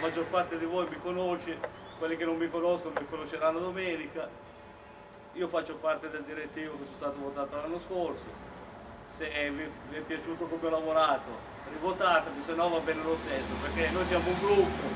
maggior parte di voi mi conosce, quelli che non mi conoscono mi conosceranno domenica. Io faccio parte del direttivo che sono stato votato l'anno scorso. Se vi, è piaciuto come ho lavorato, rivotatemi, se no va bene lo stesso, perché noi siamo un gruppo,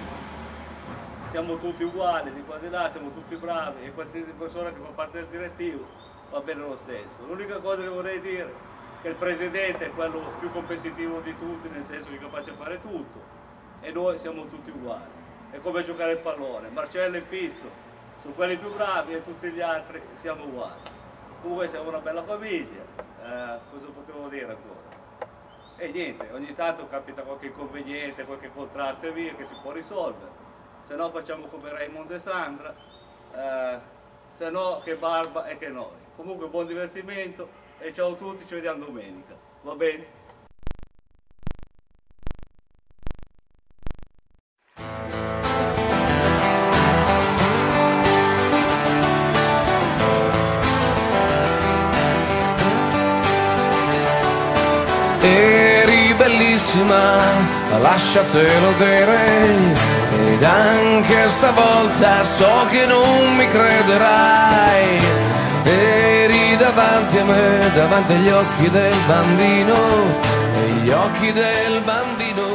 siamo tutti uguali, di qua di là, siamo tutti bravi e qualsiasi persona che fa parte del direttivo va bene lo stesso. L'unica cosa che vorrei dire è che il presidente è quello più competitivo di tutti, nel senso che è capace di fare tutto e noi siamo tutti uguali. È come giocare il pallone, Marcello e Pizzo sono quelli più bravi e tutti gli altri siamo uguali. Comunque siamo una bella famiglia, eh, cosa potevo dire ancora? E niente, ogni tanto capita qualche inconveniente, qualche contrasto e via che si può risolvere. Se no facciamo come Raimondo e Sandra, eh, se no che barba e che noi. Comunque buon divertimento e ciao a tutti, ci vediamo domenica. Va bene? Eri bellissima, lasciatelo dire. Ed anche stavolta so che non mi crederai. Eri davanti a me, davanti agli occhi del bambino E gli occhi del bambino